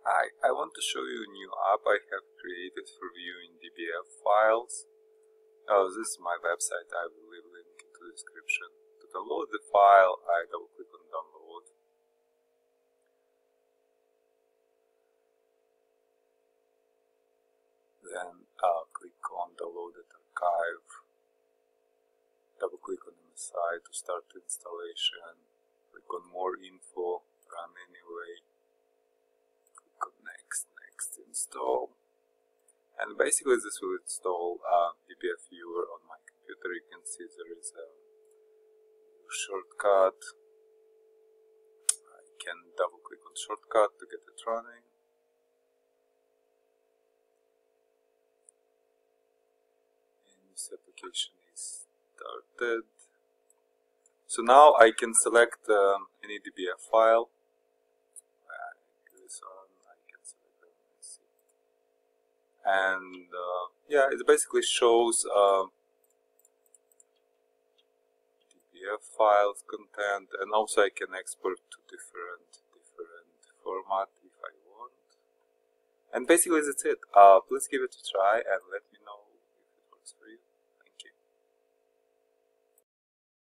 Hi, I want to show you a new app I have created for viewing DBF files. Oh, this is my website, I will leave a link in the description. To download the file, I double click on download. Then uh, click on downloaded archive. Double click on MSI to start installation. Click on more info, run anyway install. And basically this will install DBF viewer on my computer. You can see there is a shortcut. I can double click on shortcut to get it running. And this application is started. So now I can select um, any DBF file and uh, yeah it basically shows uh, files content and also I can export to different different format if I want. And basically that's it. Uh, please give it a try and let me know if it works for you